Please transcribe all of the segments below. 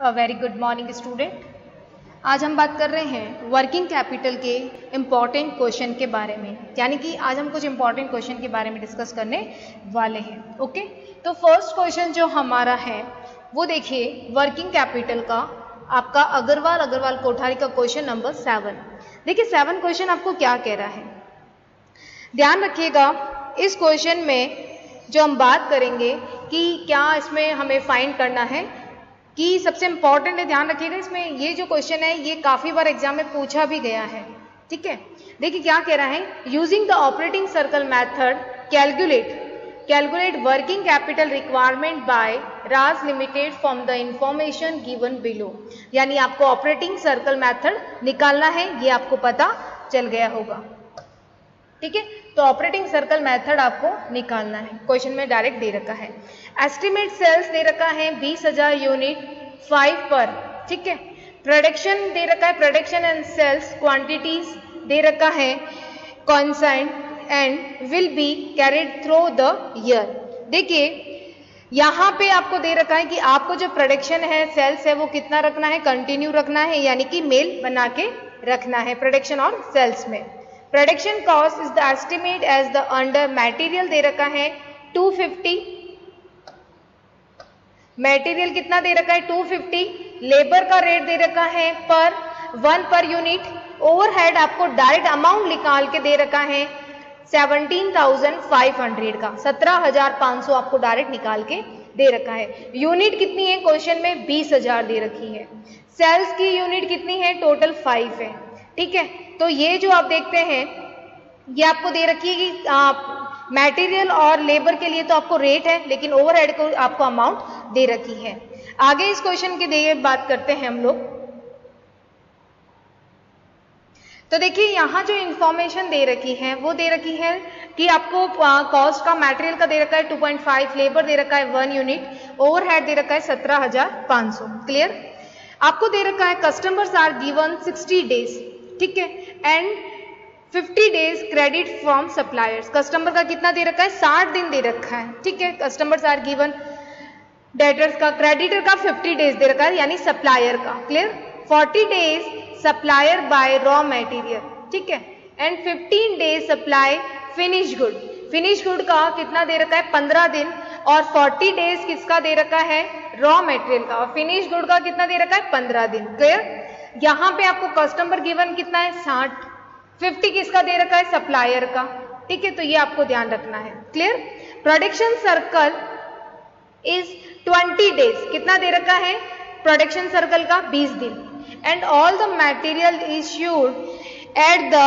Very good morning student आज हम बात कर रहे हैं वर्किंग कैपिटल के इंपॉर्टेंट क्वेश्चन के बारे में। यानी कि आज हम कुछ इंपॉर्टेंट क्वेश्चन के बारे में डिस्कस करने वाले हैं ओके तो फ़र्स्ट क्वेश्चन जो हमारा है, वो देखिए वर्किंग कैपिटल का आपका अग्रवाल अग्रवाल कोठारी का क्वेश्चन नंबर सेवन देखिए सेवन क्वेश्चन आपको क्या कह रहा है? ध्यान रखिएगा, इस क्वेश्चन में जो हम बात करेंगे कि क्या इसमें हमें फाइंड करना है कि सबसे इंपॉर्टेंट है, ध्यान रखिएगा इसमें, ये जो क्वेश्चन है, ये काफ़ी बार एग्ज़ाम में पूछा भी गया है, ठीक है? देखिए क्या कह रहा है using the operating circle method calculate calculate working capital requirement by Raj limited from the information given below यानी आपको ऑपरेटिंग सर्कल मैथड निकालना है, ये आपको पता चल गया होगा। ठीक है? तो ऑपरेटिंग सर्कल मेथड आपको निकालना है। क्वेश्चन में डायरेक्ट दे रखा है। एस्टिमेट सेल्स दे रखा है बीस हज़ार यूनिट फाइव पर ठीक है? प्रोडक्शन दे रखा है प्रोडक्शन एंड सेल्स क्वांटिटीज दे रखा है constant and will be carried through the year देखिए, यहाँ पे आपको दे रखा है कि आपको जो प्रोडक्शन है सेल्स है, वो कितना रखना है? कंटिन्यू रखना है, यानी कि मेल बना के रखना है प्रोडक्शन और सेल्स में। Production cost is the estimate as the under material दे रखा है 250 मटेरियल कितना दे रखा है? 250 लेबर का रेट दे रखा है per one per unit overhead आपको डायरेक्ट अमाउंट निकाल के दे रखा है 17,500 का. 17,500 आपको डायरेक्ट निकाल के दे रखा है। यूनिट कितनी है? क्वेश्चन में 20,000 दे रखी है। सेल्स की यूनिट कितनी है? टोटल फाइव है। ठीक है? तो ये जो आप देखते हैं ये आपको दे रखी है कि मटेरियल और लेबर के लिए तो आपको रेट है लेकिन ओवरहेड को आपको अमाउंट दे रखी है। आगे इस क्वेश्चन की दे बात करते हैं हम लोग। तो देखिए यहाँ जो इंफॉर्मेशन दे रखी है वो दे रखी है कि आपको कॉस्ट का मटेरियल का दे रखा है 2.5 लेबर दे रखा है वन यूनिट ओवरहेड दे रखा है 17,500 क्लियर आपको दे रखा है कस्टमर्स आर गिवन 60 डेज़ ठीक है? And 50 days credit from suppliers customer का कितना दे रखा है? 60 दिन दे रखा है। ठीक है? कस्टमर्स आर गिवन डेटर्स का क्रेडिटर का 50 डेज़ दे रखा है, यानी सप्लायर का। Clear 40 days supplier by raw material ठीक है? And 15 days supply finish good finish good का कितना दे रखा है? 15 दिन। और 40 डेज़ किसका दे रखा है? रॉ मटेरियल का। और फिनिश गुड का कितना दे रखा है? 15 दिन। क्लियर यहाँ पे आपको कस्टमर गिवन कितना है? साठ। फिफ्टी किसका दे रखा है? सप्लायर का। ठीक है तो ये आपको ध्यान रखना है। Clear production circle is 20 days कितना दे रखा है? प्रोडक्शन सर्कल का 20 दिन। And all the material is issued at the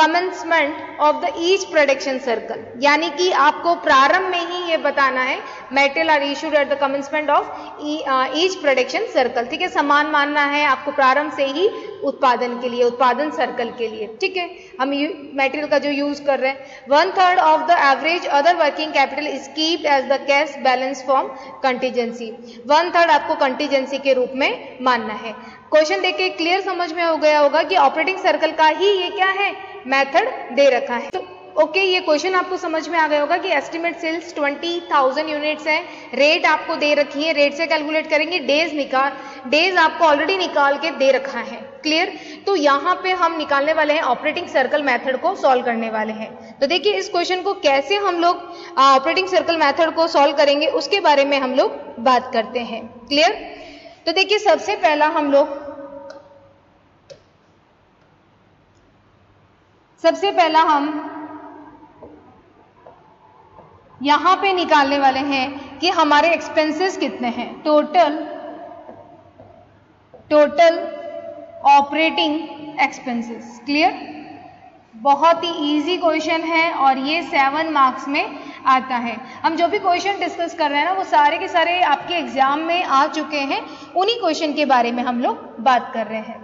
commencement of the each production circle यानी कि आपको प्रारंभ में ही ये बताना है metal are issued at the commencement of each production circle ठीक है, समान मानना है, आपको प्रारंभ से ही उत्पादन के लिए, उत्पादन सर्कल के लिए। ठीक है? हम मेटेरियल का जो यूज़ कर रहे हैं। One third of the average other working capital is keeped as the cash balance form contingency one third आपको कंटीजेंसी के रूप में मानना है। क्वेश्चन देख के क्लियर समझ में हो गया होगा कि ऑपरेटिंग सर्कल का ही ये क्या है? मेथड दे रखा है। तो ओके ये क्वेश्चन आपको समझ में आ गया होगा कि एस्टिमेट सेल्स 20,000 यूनिट्स है। रेट आपको दे रखी है। रेट से कैलकुलेट करेंगे। डेज़ निकाल डेज़ आपको ऑलरेडी निकाल के दे रखा है। क्लियर तो यहाँ पे हम निकालने वाले हैं ऑपरेटिंग सर्कल मेथड को सॉल्व करने वाले हैं। तो देखिए इस क्वेश्चन को कैसे हम लोग ऑपरेटिंग सर्कल मेथड को सॉल्व करेंगे उसके बारे में हम लोग बात करते हैं। क्लियर तो देखिए सबसे पहला हम लोग सबसे पहला हम यहाँ पे निकालने वाले हैं कि हमारे एक्सपेंसेस कितने हैं? Total total operating expenses clear बहुत ही इजी क्वेश्चन है और ये सेवन मार्क्स में आता है। हम जो भी क्वेश्चन डिस्कस कर रहे हैं ना, वो सारे के सारे आपके एग्ज़ाम में आ चुके हैं। उन्हीं क्वेश्चन के बारे में हम लोग बात कर रहे हैं।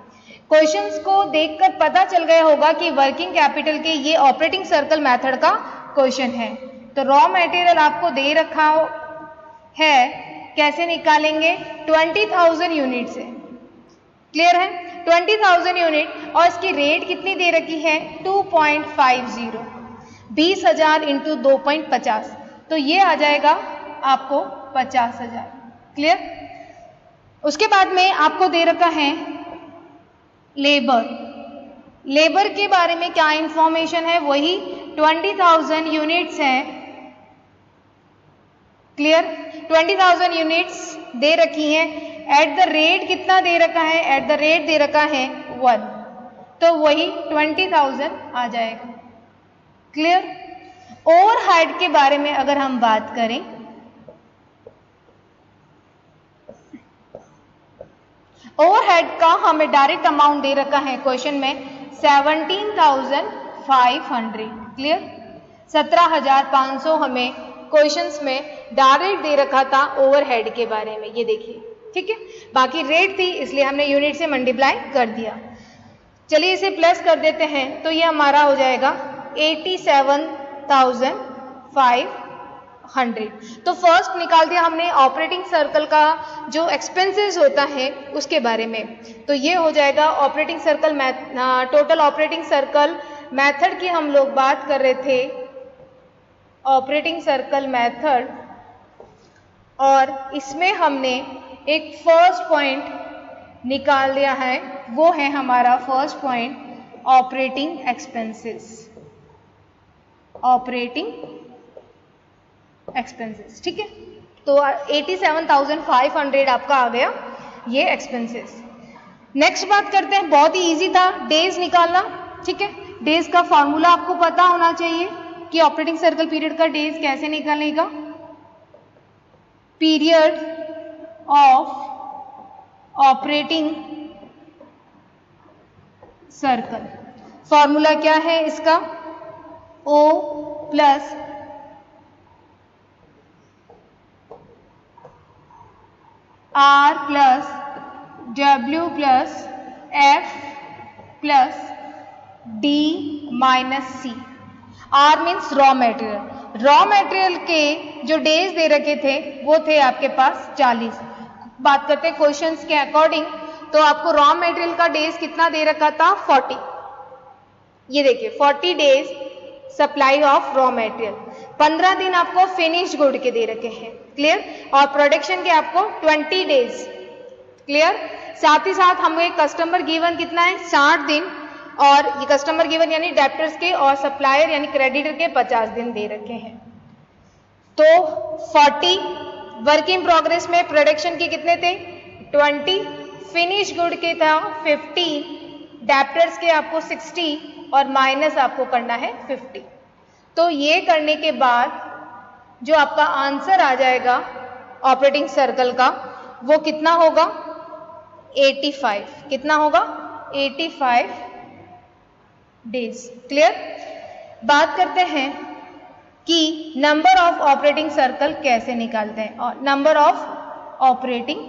क्वेश्चंस को देखकर पता चल गया होगा कि वर्किंग कैपिटल के ये ऑपरेटिंग सर्कल मेथड का क्वेश्चन है। तो रॉ मटेरियल आपको दे रखा हो है कैसे निकालेंगे? 20,000 यूनिट से क्लियर है? 20,000 यूनिट और इसकी रेट कितनी दे रखी है? 2.50 बीस हज़ार इंटू दो तो ये आ जाएगा आपको पचास हज़ार। क्लियर उसके बाद में आपको दे रखा है लेबर लेबर के बारे में क्या इंफॉर्मेशन है? वही 20,000 यूनिट्स है क्लियर 20,000 यूनिट्स दे रखी हैं. एट द रेट कितना दे रखा है? एट द रेट दे रखा है वन तो वही 20,000 आ जाएगा. क्लियर ओवर हाइट के बारे में अगर हम बात करें ओवरहेड का हमें डायरेक्ट अमाउंट दे रखा है क्वेश्चन में seventeen thousand five hundred clear सत्रह हज़ार पाँच सौ हमें क्वेश्चंस में डायरेक्ट दे रखा था ओवरहेड के बारे में। ये देखिए, ठीक है? बाकी रेट थी, इसलिए हमने यूनिट से मल्टीप्लाई कर दिया। चलिए इसे प्लस कर देते हैं तो ये हमारा हो जाएगा eighty seven thousand five hundred तो फ़र्स्ट निकाल दिया हमने ऑपरेटिंग सर्कल का, जो एक्सपेंसेस होता है, उसके बारे में। तो ये हो जाएगा operating circle total operating circle method की हम लोग बात कर रहे थे। ऑपरेटिंग सर्कल मेथड और इसमें हमने एक फ़र्स्ट पॉइंट निकाल लिया है वो है हमारा first point operating expenses operating expenses ठीक है? तो 87,500 आपका आ गया ये एक्सपेंसेस नेक्स्ट बात करते हैं बहुत ही इजी था डेज़ निकालना ठीक है? डेज़ का फॉर्मूला आपको पता होना चाहिए। कि ऑपरेटिंग सर्कल पीरियड का डेज़ कैसे निकालने का period of operating circle. Formula क्या है इसका? O plus R plus W plus F plus D minus C R means raw material raw material के जो डेज़ दे रखे थे, वो थे आपके पास 40 बात करते हैं क्वेश्चंस के अकॉर्डिंग तो आपको रॉ मेटेरियल का डेज़ कितना दे रखा था? 40 ये देखिए 40 days supply of raw material पंद्रह दिन आपको फिनिश गुड के दे रखे हैं। क्लियर और प्रोडक्शन के आपको ट्वेंटी डेज़ क्लियर साथ ही साथ हमें कस्टमर गिवन कितना है? साठ दिन। और ये कस्टमर गिवन यानी डेप्टर्स के और सप्लायर यानी क्रेडिटर के पचास दिन दे रखे हैं। तो फोर्टी वर्क इन प्रोग्रेस में प्रोडक्शन के कितने थे? ट्वेंटी फिनिश गुड के था फिफ्टी डेप्टर्स के आपको सिक्सटी और माइनस आपको करना है फिफ्टी तो ये करने के बाद जो आपका आंसर आ जाएगा ऑपरेटिंग सर्कल का, वो कितना होगा? 85 कितना होगा? 85 डेज़ क्लियर बात करते हैं कि नंबर ऑफ़ ऑपरेटिंग सर्कल कैसे निकालते हैं और नंबर ऑफ़ ऑपरेटिंग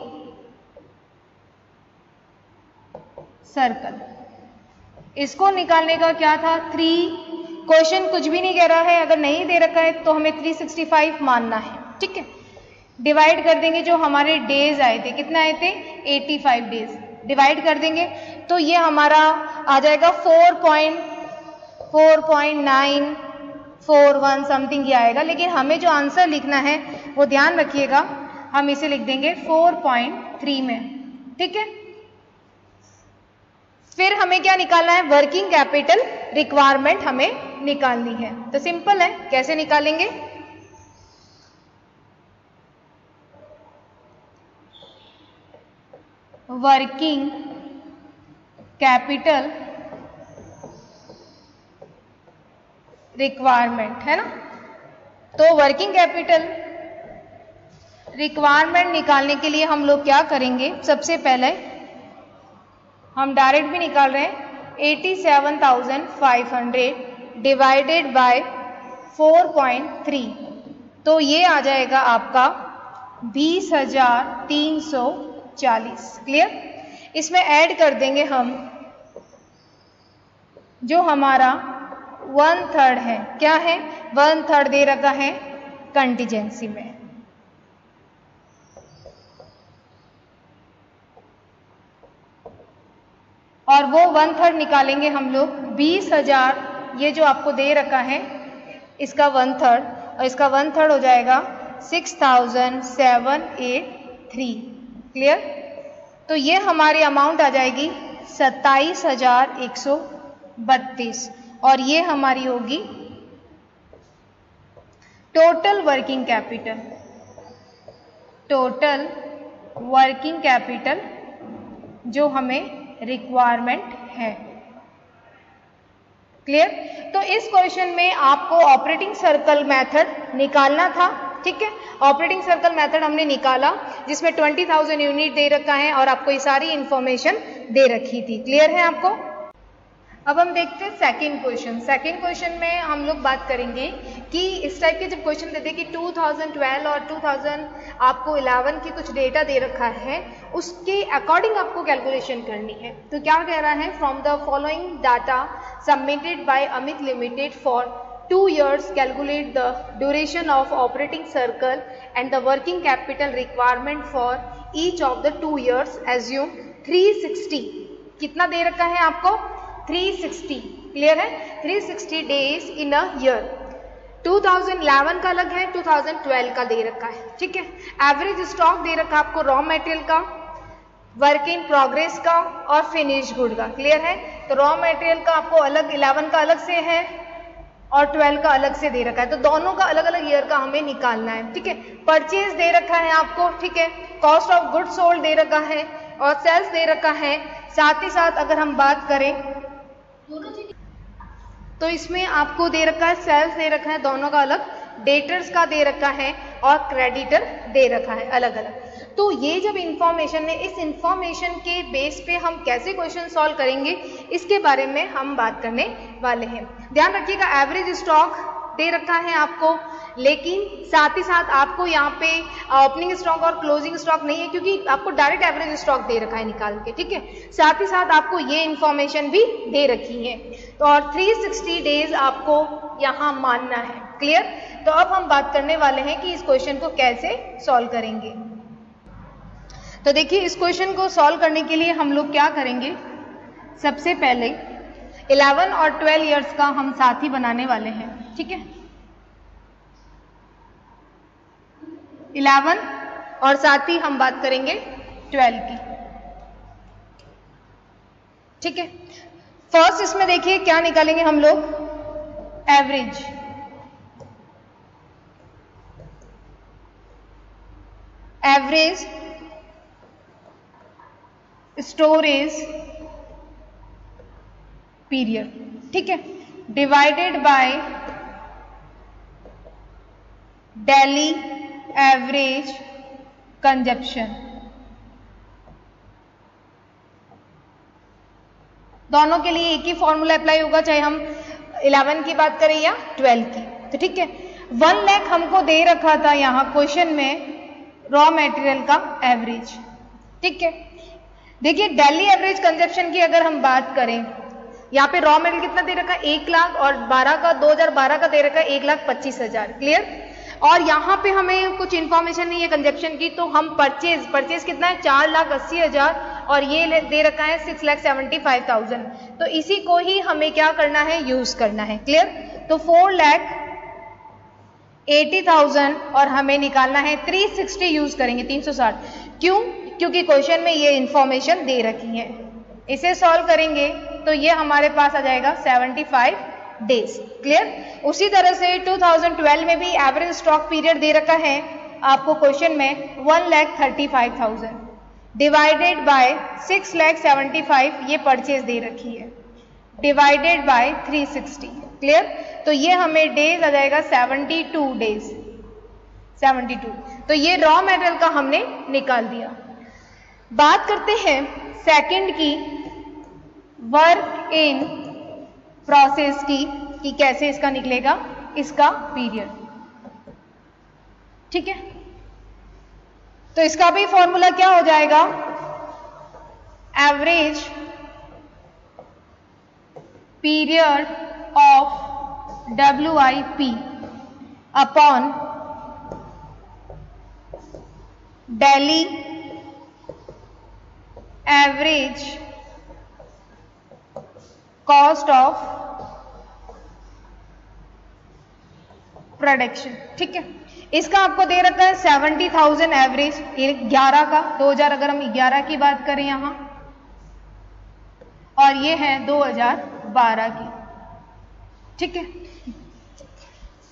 सर्कल इसको निकालने का क्या था? थ्री क्वेश्चन कुछ भी नहीं कह रहा है। अगर नहीं दे रखा है तो हमें 365 मानना है। ठीक है? डिवाइड कर देंगे जो हमारे डेज़ आए थे। कितने आए थे? 85 डेज़ डिवाइड कर देंगे तो ये हमारा आ जाएगा 4.4.941 समथिंग ये आएगा। लेकिन हमें जो आंसर लिखना है, वो ध्यान रखिएगा। हम इसे लिख देंगे 4.3 में। ठीक है? फिर हमें क्या निकालना है? वर्किंग कैपिटल रिक्वायरमेंट हमें निकालनी है। तो सिंपल है। कैसे निकालेंगे? वर्किंग कैपिटल रिक्वायरमेंट है ना? तो वर्किंग कैपिटल रिक्वायरमेंट निकालने के लिए हम लोग क्या करेंगे? सबसे पहले हम डायरेक्ट भी निकाल रहे हैं 87,500 डिवाइडेड बाय 4.3 तो ये आ जाएगा आपका बीस हज़ार तीन सौ चालीस। क्लियर इसमें ऐड कर देंगे हम, जो हमारा वन थर्ड है। क्या है? वन थर्ड दे रखा है कंटीजेंसी में। और वो वन थर्ड निकालेंगे हम लोग बीस हज़ार, ये जो आपको दे रखा है, इसका वन थर्ड और इसका वन थर्ड हो जाएगा six thousand seven eight three clear तो ये हमारी अमाउंट आ जाएगी सत्ताईस हज़ार एक सौ बत्तीस। और ये हमारी होगी total working capital total working capital जो हमें रिक्वायरमेंट है। क्लियर तो इस क्वेश्चन में आपको ऑपरेटिंग सर्कल मेथड निकालना था। ठीक है? ऑपरेटिंग सर्कल मेथड हमने निकाला जिसमें 20,000 यूनिट दे रखा है और आपको ये सारी इंफॉर्मेशन दे रखी थी। क्लियर है आपको? अब हम देखते हैं सेकंड क्वेश्चन सेकंड क्वेश्चन में हम लोग बात करेंगे कि इस टाइप के जब क्वेश्चन देते हैं कि 2012 और 2000 आपको 11 की कुछ डेटा दे रखा है उसके अकॉर्डिंग आपको कैलकुलेशन करनी है। तो क्या कह रहा है? From the following data submitted by Amit limited for two years calculate the duration of operating circle and the working capital requirement for each of the two years. Assume 360 कितना दे रखा है आपको? 360 क्लियर है? 360 डेज़ इन अ ईयर 2011 का अलग है 2012 का दे रखा है। ठीक है? एवरेज स्टॉक दे रखा है आपको रॉ मटेरियल का वर्क इन प्रोग्रेस का और फिनिश गुड का। क्लियर है? तो रॉ मटेरियल का आपको अलग 11 का अलग से है। और 12 का अलग से दे रखा है। तो दोनों का अलग अलग ईयर का हमें निकालना है, ठीक है? परचेज दे रखा है आपको, ठीक है? कॉस्ट ऑफ़ गुड सोल्ड दे रखा है और सेल्स दे रखा है। साथ ही साथ अगर हम बात करें तो इसमें आपको दे रखा है सेल्स दे रखा है, दोनों का अलग डेटर्स का दे रखा है और क्रेडिटर दे रखा है अलग अलग तो ये जब इंफॉर्मेशन है, इस इंफॉर्मेशन के बेस पे हम कैसे क्वेश्चन सॉल्व करेंगे, इसके बारे में हम बात करने वाले हैं। ध्यान रखिएगा एवरेज स्टॉक दे रखा है आपको, लेकिन साथ ही साथ आपको यहाँ पे ओपनिंग स्टॉक और क्लोजिंग स्टॉक नहीं है, क्योंकि आपको डायरेक्ट एवरेज स्टॉक दे रखा है निकाल के, ठीक है? साथ ही साथ आपको ये इंफॉर्मेशन भी दे रखी है। तो और 360 डेज़ आपको यहाँ मानना है क्लियर तो अब हम बात करने वाले हैं कि इस क्वेश्चन को कैसे सॉल्व करेंगे। तो देखिए, इस क्वेश्चन को सॉल्व करने के लिए हम लोग क्या करेंगे? सबसे पहले 11 और 12 इयर्स का हम साथ बनाने वाले हैं, ठीक है? 11 और साथ ही हम बात करेंगे 12 की, ठीक है? फ़र्स्ट इसमें देखिए, क्या निकालेंगे हम लोग? एवरेज एवरेज स्टोरेज पीरियड, ठीक है? Divided by daily average consumption दोनों के लिए एक ही फॉर्मूला अप्लाई होगा, चाहे हम 11 की बात करें या 12 की। तो ठीक है? वन लैख हमको दे रखा था यहाँ क्वेश्चन में रॉ मटेरियल का एवरेज ठीक है? देखिए डेली एवरेज कंजप्शन की अगर हम बात करें, यहाँ पे रॉ मेटेरियल कितना दे रखा है? एक लाख और बारह का, दो हज़ार बारह का दे रखा है एक लाख पच्चीस हज़ार क्लियर और यहाँ पे हमें कुछ इन्फॉर्मेशन नहीं है कंजप्शन की तो हम परचेज परचेज कितना है? चार लाख अस्सी हज़ार और ये दे रखा है six lakh seventy five thousand तो इसी को ही हमें क्या करना है? यूज़ करना है क्लियर तो फोर लैख एटी थाउज़ेंड और हमें निकालना है थ्री सिक्सटी यूज़ करेंगे, तीन सौ साठ। क्यों? क्योंकि क्वेश्चन में ये इंफॉर्मेशन दे रखी है। इसे सॉल्व करेंगे तो ये हमारे पास आ जाएगा 75 डेज़ क्लियर उसी तरह से 2012 में भी एवरेज स्टॉक पीरियड दे रखा है आपको क्वेश्चन में one lakh thirty five thousand divided by six lakh seventy five ये परचेज दे रखी है। डिवाइडेड बाय 360 क्लियर तो ये हमें डेज़ आ जाएगा 72 डेज़ 72 तो ये रॉ मेटेरियल का हमने निकाल दिया। बात करते हैं सेकंड की वर्क इन प्रोसेस की, कि कैसे इसका निकलेगा, इसका पीरियड ठीक है? तो इसका भी फॉर्मूला क्या हो जाएगा? Average period of W I P upon daily average cost of production ठीक है? इसका आपको दे रखा है सेवेंटी थाउज़ेंड एवरेज ग्यारह का, दो हज़ार अगर हम ग्यारह की बात करें यहाँ, और ये है दो हज़ार बारह की। ठीक है?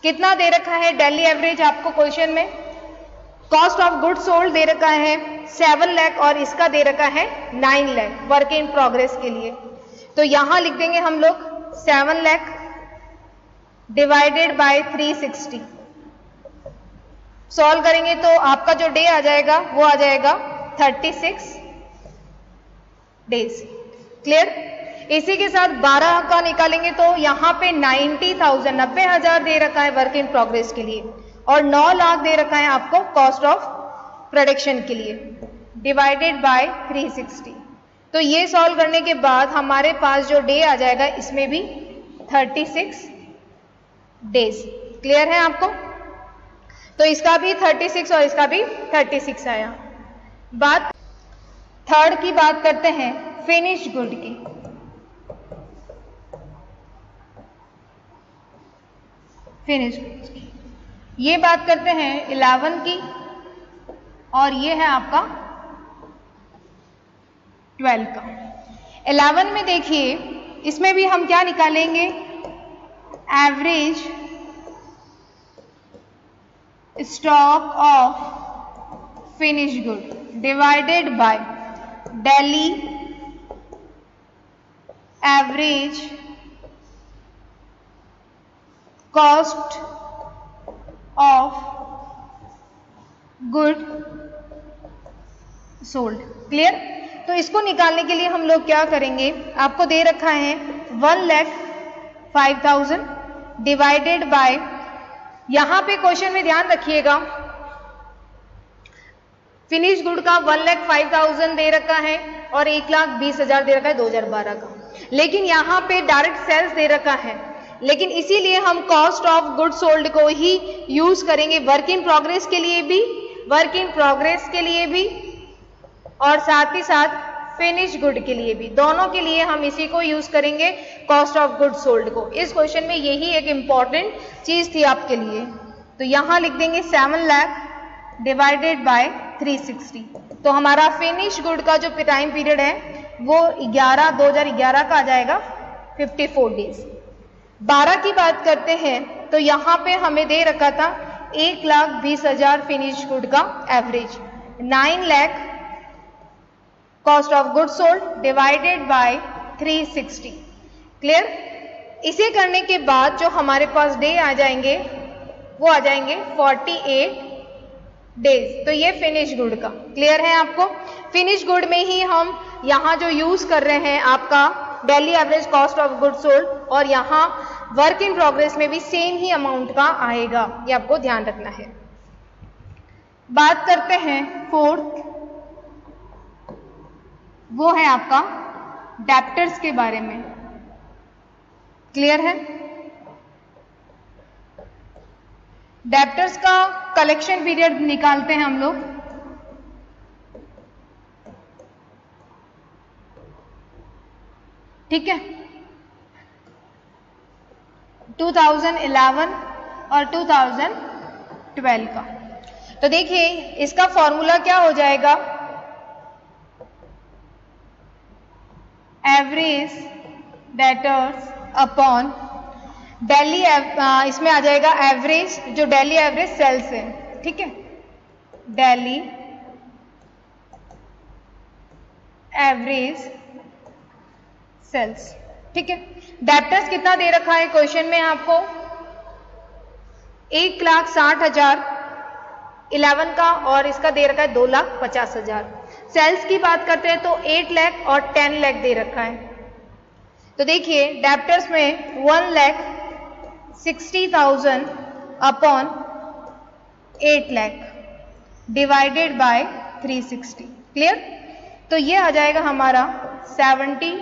कितना दे रखा है डेली एवरेज आपको क्वेश्चन में? कॉस्ट ऑफ़ गुड सोल्ड दे रखा है सेवन लैख और इसका दे रखा है nine lakh work in progress के लिए। तो यहाँ लिख देंगे हम लोग seven lakh divided by three sixty solve करेंगे तो आपका जो डे आ जाएगा वो आ जाएगा 36 डेज़ क्लियर इसी के साथ 12 का निकालेंगे तो यहाँ पे 90,000 नब्बे हज़ार दे रखा है वर्क इन प्रोग्रेस के लिए। और 9 लाख दे रखा है आपको कॉस्ट ऑफ़ प्रोडक्शन के लिए डिवाइडेड बाय 360 तो ये सॉल्व करने के बाद हमारे पास जो डे आ जाएगा, इसमें भी 36 डेज़ क्लियर है आपको? तो इसका भी 36 और इसका भी 36 आया। बात थर्ड की बात करते हैं फिनिश गुड की। फिनिश गुड की ये बात करते हैं इलेवन की, और ये है आपका ट्वेल्व का। इलेवन में देखिए, इसमें भी हम क्या निकालेंगे? Average stock of finish good divided by daily average cost of good sold clear तो इसको निकालने के लिए हम लोग क्या करेंगे? आपको दे रखा है one lakh five thousand divided by यहाँ पे क्वेश्चन में ध्यान रखिएगा। फिनिश गुड का वन लैख फाइव थाउज़ेंड दे रखा है और एक लाख बीस हज़ार दे रखा है दो हज़ार बारह का। लेकिन यहाँ पे डायरेक्ट सेल्स दे रखा है। लेकिन इसीलिए हम कॉस्ट ऑफ़ गुड सोल्ड को ही यूज़ करेंगे। वर्क इन प्रोग्रेस के लिए भी वर्क इन प्रोग्रेस के लिए भी, और साथ ही साथ फिनिश गुड के लिए भी। दोनों के लिए हम इसी को यूज़ करेंगे कॉस्ट ऑफ़ गुड सोल्ड को। इस क्वेश्चन में यही एक इंपॉर्टेंट चीज़ थी आपके लिए। तो यहाँ लिख देंगे सेवन लैख डिवाइडेड बाय 360 तो हमारा फिनिश गुड का जो टाइम पीरियड है, वो 11 2011 का आ जाएगा 54 डेज़ 12 की बात करते हैं तो यहाँ पे हमें दे रखा था एक लाख बीस हज़ार फिनिश गुड का average nine lakh cost of good sold divided by 360 clear इसे करने के बाद जो हमारे पास डे आ जाएँगे, वो आ जाएँगे 48 डेज़ तो ये फिनिश गुड का। क्लियर है आपको? फिनिश गुड में ही हम यहाँ जो यूज़ कर रहे हैं आपका daily average cost of good sold और यहाँ वर्क इन प्रोग्रेस में भी सेम ही अमाउंट का आएगा, ये आपको ध्यान रखना है। बात करते हैं फोर्थ वो है आपका डेप्टर्स के बारे में। क्लियर है? डेप्टर्स का कलेक्शन पीरियड निकालते हैं हम लोग। ठीक है? 2011 और 2012 का। तो देखिए, इसका फॉर्मूला क्या हो जाएगा? एवरेज डेटर्स अपॉन डेली इसमें आ जाएगा एवरेज जो डेली एवरेज सेल्स है, ठीक है? डेली एवरेज सेल्स ठीक है? डेप्टर्स कितना दे रखा है क्वेश्चन में आपको? एक लाख साठ हज़ार इलेवन का और इसका दे रखा है दो लाख पचास हज़ार। सेल्स की बात करते हैं तो एट लैख और टेन लैख दे रखा है। तो देखिए डेप्टर्स में one lakh sixty thousand upon eight lakh divided by three sixty clear तो ये आ जाएगा हमारा सेवेंटी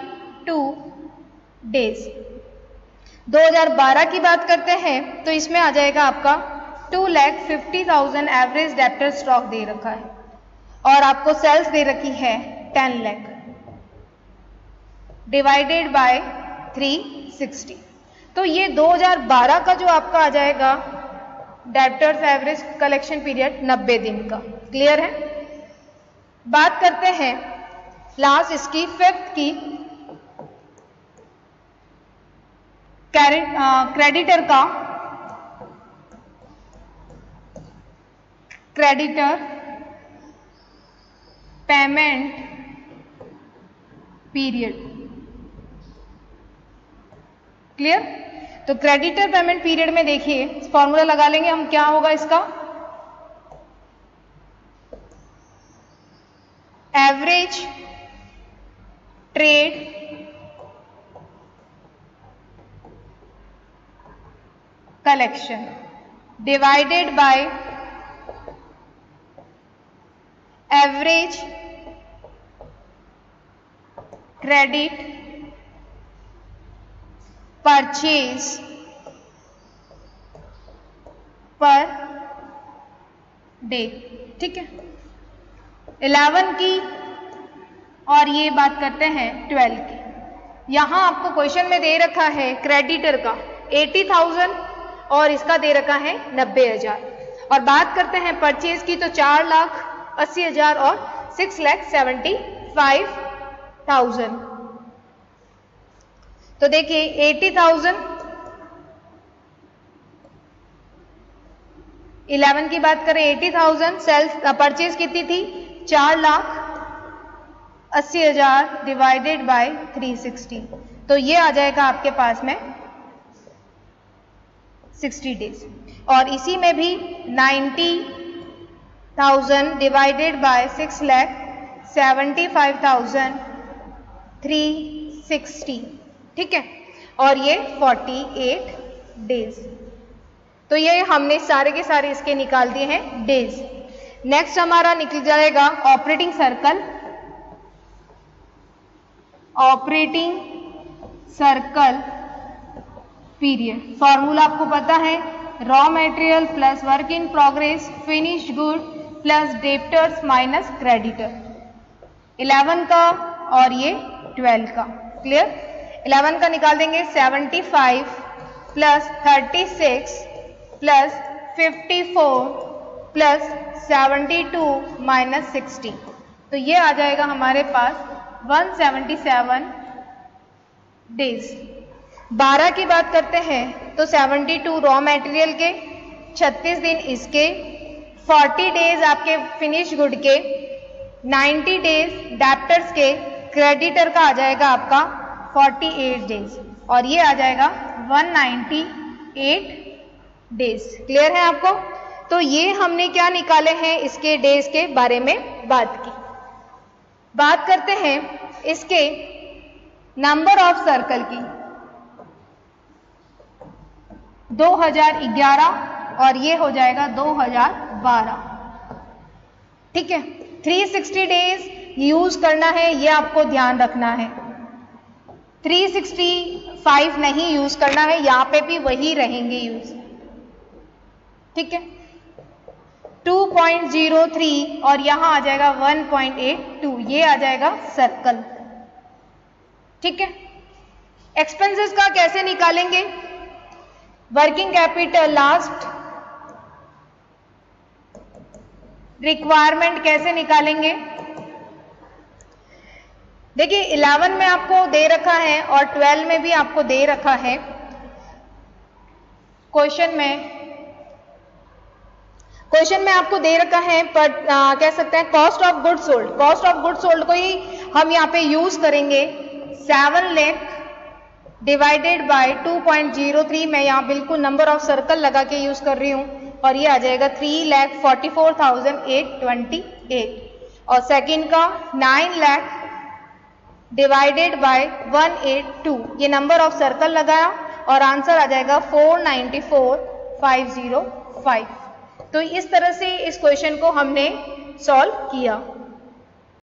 टू डेज़ 2012 की बात करते हैं तो इसमें आ जाएगा आपका two lakh fifty thousand average debtor stock दे रखा है और आपको सेल्स दे रखी है टेन लैख डिवाइडेड बाय 360 तो ये 2012 का जो आपका आ जाएगा डेप्टर्स एवरेज कलेक्शन पीरियड 90 दिन का. क्लियर है? बात करते हैं लास्ट इसकी फिफ्थ की क्रेडिटर का। क्रेडिटर पेमेंट पीरियड क्लियर तो क्रेडिटर पेमेंट पीरियड में देखिए फॉर्मूला लगा लेंगे, हम क्या होगा इसका? Average trade collection divided by average credit purchase per day ठीक है? इलेवन की और ये बात करते हैं ट्वेल्व की। यहाँ आपको क्वेश्चन में दे रखा है क्रेडिटर का, एटी थाउज़ेंड और इसका दे रखा है नब्बे हज़ार। और बात करते हैं परचेज की तो चार लाख अस्सी हज़ार और six lakh seventy five thousand तो देखिए एटी थाउज़ेंड इलेवन की बात करें एटी थाउज़ेंड सेल्स परचेज कितनी थी? चार लाख अस्सी हज़ार डिवाइडेड बाय थ्री सिक्सटी तो ये आ जाएगा आपके पास में 60 डेज़। और इसी में भी 90,000 डिवाइडेड बाय 6 लैख 75,360 ठीक है? और ये 48 डेज़। तो ये हमने सारे के सारे इसके निकाल दिए हैं डेज़। नेक्स्ट हमारा निकल जाएगा operating circle. Operating circle. Period formula आपको पता है raw material plus work in progress finish good plus debtors minus creditor 11 का और ये 12 का. क्लियर 11 का निकाल देंगे 75 प्लस 36 प्लस 54 प्लस 72 माइनस 60 तो ये आ जाएगा हमारे पास 177 डेज़ 12 की बात करते हैं तो 72 रॉ मटेरियल के 36 दिन इसके 40 डेज़ आपके फिनिश गुड के 90 डेज़ डैप्टर्स के क्रेडिटर का आ जाएगा आपका 48 डेज़ और ये आ जाएगा 198 डेज़ क्लियर है आपको? तो ये हमने क्या निकाले हैं इसके डेज़ के बारे में बात की. बात करते हैं इसके नंबर ऑफ़ सर्कल की. 2011 और ये हो जाएगा 2012 ठीक है? 360 डेज़ यूज़ करना है, ये आपको ध्यान रखना है। 365 नहीं यूज़ करना है, यहाँ पे भी वही रहेंगे यूज़ ठीक है? 2.03 और यहाँ आ जाएगा 1.82 ये आ जाएगा सर्कल ठीक है? एक्सपेंसेस का कैसे निकालेंगे? वर्किंग कैपिटल लास्ट रिक्वायरमेंट कैसे निकालेंगे? देखिए 11 में आपको दे रखा है और 12 में भी आपको दे रखा है। क्वेश्चन में क्वेश्चन में आपको दे रखा है पर आ, कह सकते हैं cost of good sold cost of good sold को ही हम यहाँ पे यूज़ करेंगे। सेवन लेख डिवाइडेड बाय 2.03 मैं यहाँ बिल्कुल नंबर ऑफ़ सर्कल लगा के यूज़ कर रही हूँ। और ये आ जाएगा three lakh forty four thousand eight twenty eight और सेकेंड का nine lakh divided by one eight two ये नंबर ऑफ़ सर्कल लगाया। और आंसर आ जाएगा four ninety four five zero five तो इस तरह से इस क्वेश्चन को हमने सॉल्व किया।